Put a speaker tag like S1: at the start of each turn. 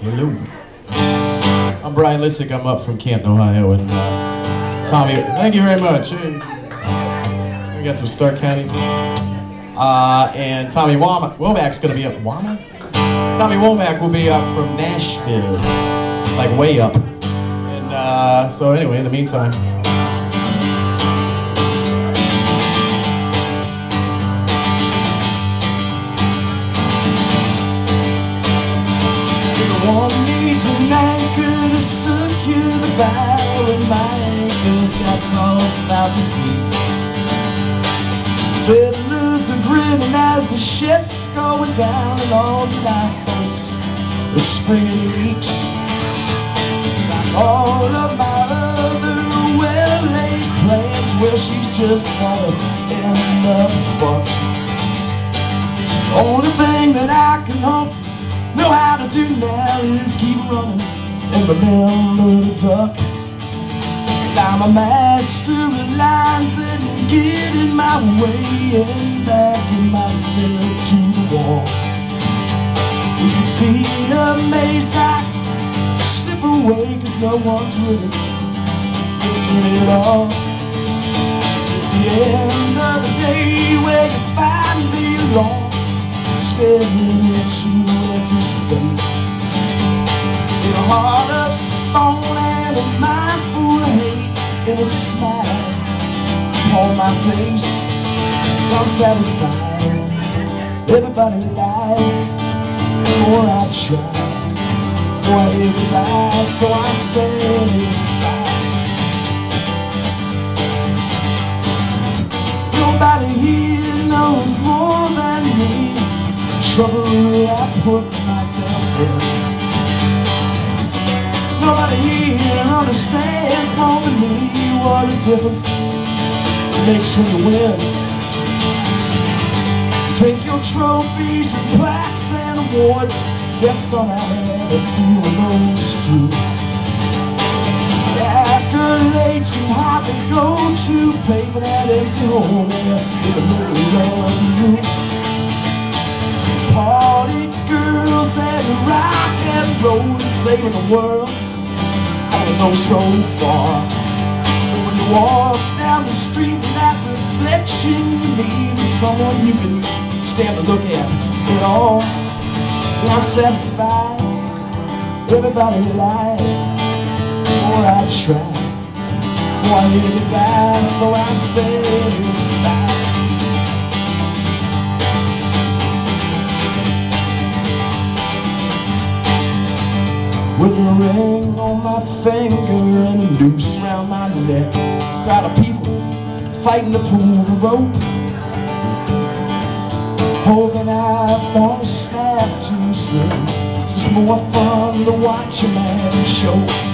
S1: Hello. I'm Brian Lisik. I'm up from Canton, Ohio, and uh, Tommy. Thank you very much. Hey. We got some Stark County. Uh, and Tommy Wom- Womack's gonna be up. Womack? Tommy Womack will be up from Nashville, like way up. And uh, so anyway, in the meantime.
S2: Bow And my anchor's got tossed out to sea. Fiddlers are grinning as the ship's going down And all the lifeboats are springing each Like all of my other well-laid plans Well, she's just gonna end up fucked Only thing that I can hope know how to do now is keep running and remember the duck. And I'm a master of lines and get in my way and backing myself to the wall. We could be amazed I slip away cause no one's really thinking it all. At the end of the day where you find me alone staring into empty space a stone and a mind full of hate. And a smile upon my face So satisfied. Everybody lied Or I tried. Or lies So I'm satisfied Nobody here knows more than me. Trouble I put myself in. Nobody here understands more than me what a difference makes when you win. So take your trophies and plaques and awards. Yes, son, I have a few of those too. Accolades can hardly go to pay for that empty hole there in the middle of room party girls and rock and roll and saving the world. Don't so far. But when you walk down the street and that reflection you need someone you can stand to look at it all. And I'm satisfied. Everybody lied. Boy, I tried. Boy, I hit it back, so I'm satisfied. Ring on my finger and a noose around my neck. Crowd of people fighting to pull the rope. Hoping I don't snap too soon It's more fun to watch a man show